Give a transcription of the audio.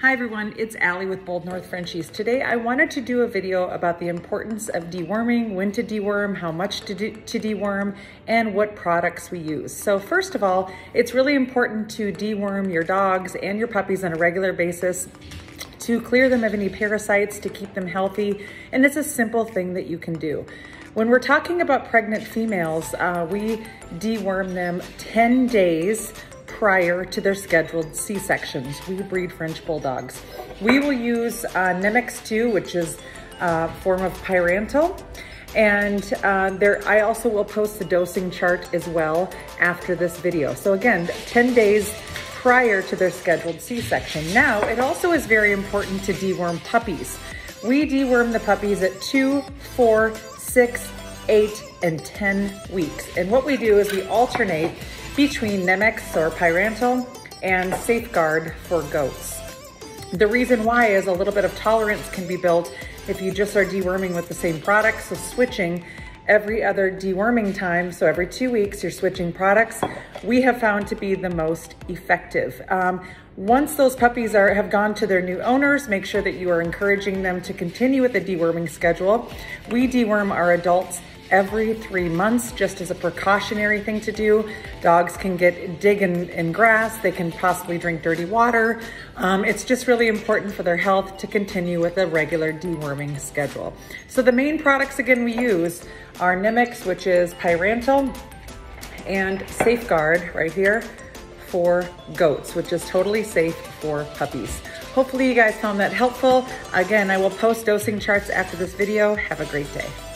Hi everyone, it's Allie with Bold North Frenchies. Today I wanted to do a video about the importance of deworming, when to deworm, how much to, to deworm, and what products we use. So first of all, it's really important to deworm your dogs and your puppies on a regular basis to clear them of any parasites, to keep them healthy, and it's a simple thing that you can do. When we're talking about pregnant females, uh, we deworm them 10 days prior to their scheduled C-sections. We breed French Bulldogs. We will use uh, Nemex 2, which is a form of Pyrantel. And uh, there, I also will post the dosing chart as well after this video. So again, 10 days prior to their scheduled C-section. Now, it also is very important to deworm puppies. We deworm the puppies at two, four, six, eight, and 10 weeks. And what we do is we alternate between Nemex or Pyrantel and Safeguard for goats. The reason why is a little bit of tolerance can be built if you just are deworming with the same product. So switching every other deworming time, so every two weeks you're switching products, we have found to be the most effective. Um, once those puppies are have gone to their new owners, make sure that you are encouraging them to continue with the deworming schedule. We deworm our adults every three months just as a precautionary thing to do. Dogs can get dig in, in grass, they can possibly drink dirty water. Um, it's just really important for their health to continue with a regular deworming schedule. So the main products again we use are Nemex, which is Pyrantel, and Safeguard right here for goats, which is totally safe for puppies. Hopefully you guys found that helpful. Again, I will post dosing charts after this video. Have a great day.